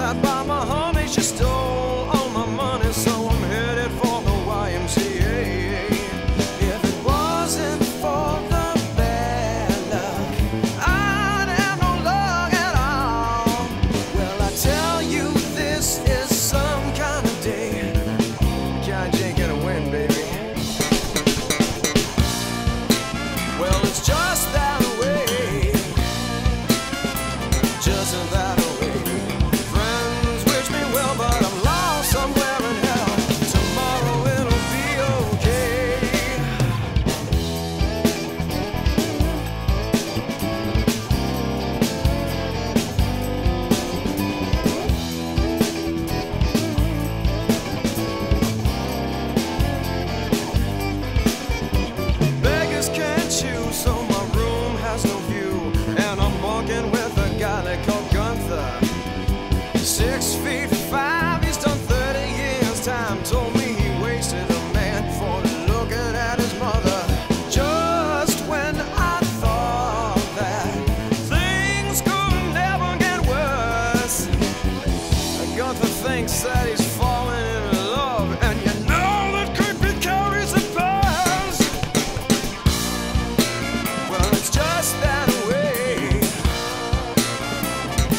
outside by my homies just to.